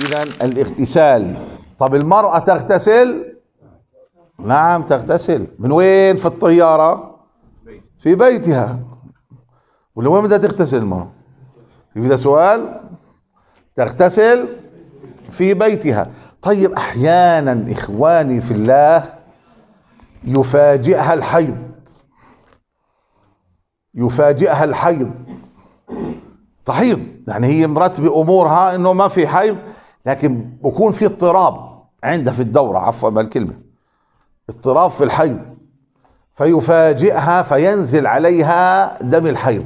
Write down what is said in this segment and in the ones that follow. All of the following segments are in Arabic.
إذا الاغتسال. طب المرأة تغتسل؟ نعم تغتسل. من وين؟ في الطيارة؟ في بيتها. ولا وين بدها تغتسل المرأة؟ في سؤال؟ تغتسل في بيتها. طيب أحيانا إخواني في الله يفاجئها الحيض. يفاجئها الحيض. تحيض. يعني هي مرتبة أمورها إنه ما في حيض. لكن بكون في اضطراب عندها في الدورة عفوا بالكلمة اضطراب في الحيض. فيفاجئها فينزل عليها دم الحيض.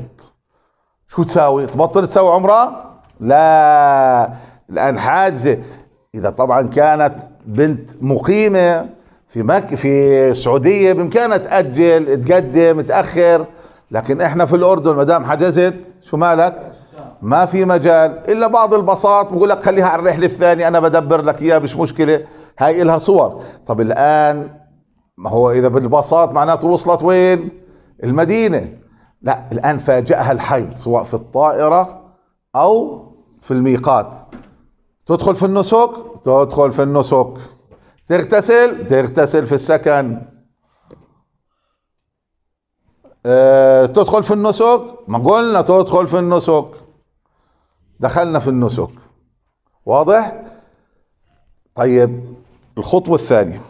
شو تساوي؟ تبطل تسوي عمرة لا. الآن حاجزة إذا طبعا كانت بنت مقيمة في مكة في السعودية بإمكانها تأجل تقدم تأخر. لكن إحنا في الأردن ما دام حجزت شو مالك؟ ما في مجال إلا بعض البساط بقول لك خليها على الرحلة الثانية أنا بدبر لك إياها مش مشكلة. هاي إلها صور. طب الآن ما هو إذا بالبساط معناته وصلت وين؟ المدينة. لا الآن فاجأها الحيض سواء في الطائرة أو في الميقات. تدخل في النسك؟ تدخل في النسك. تغتسل؟ تغتسل في السكن. آه تدخل في النسك؟ ما قلنا تدخل في النسك. دخلنا في النسك. واضح؟ طيب الخطوة الثانية.